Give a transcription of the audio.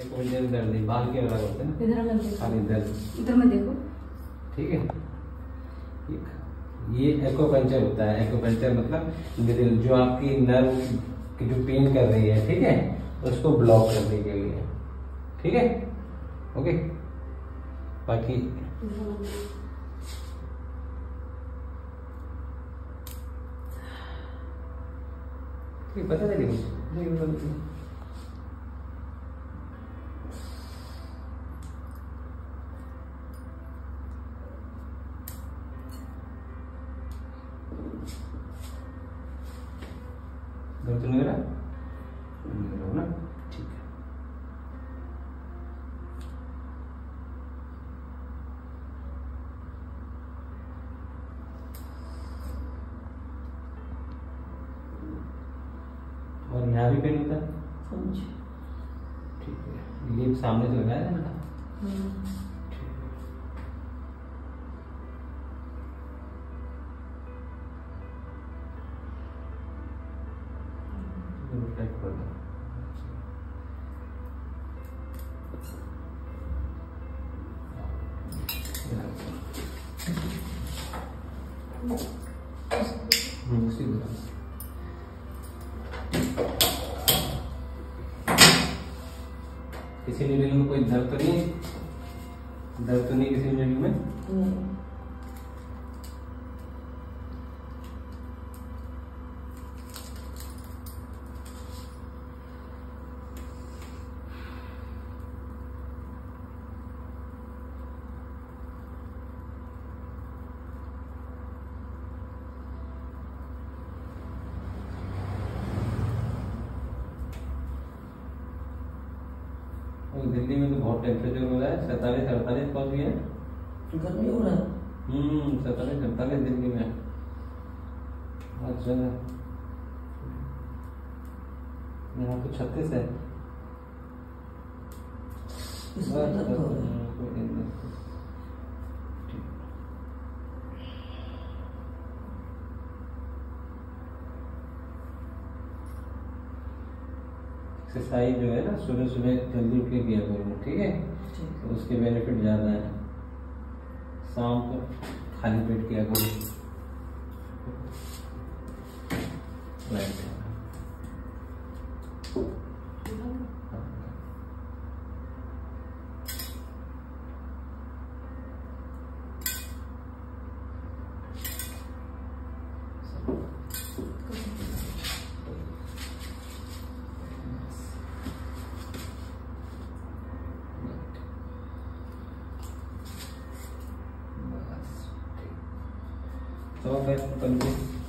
एक्वेंचर दर्द नहीं बाल के अलग होते हैं इधर मत देखो। खाली दर्द इधर मत देखो। ठीक है? ये एक्वापंचर होता है। एक्वापंचर मतलब जो आपकी नर्व की जो पेन कर रही है ठीक है? उसको ब्लॉक करने के लिए। ठीक है? ओके बाकी पता चली मुझे? नहीं हो रहा नहीं हो रहा ना ठीक है। और यहाँ भी पेन होता है? ठीक है। ये सामने से लगाया है ना? हम्म। रिफ्लेक्ट कर दो किसी नीडल में कोई दर्द तो नहीं दर्द तो नहीं किसी नीडल में? नहीं। दिल्ली में तो बहुत टेम्परेचर हो रहा है सैतालीस अड़तालीस पहुँच गया गर्मी हो रहा है। हम्म सैतालीस अड़तालीस दिल्ली में अच्छा। यहाँ तो छत्तीस है इसमें दर्द हो रहा है हम्म, कोई दिन नहीं। ठीक। एक्सरसाइज जो है ना सुबह सुबह जल्दी उठ के किया करो ठीक है? तो उसके बेनिफिट ज़्यादा है। शाम को खाली पेट किया करो। Right Soal.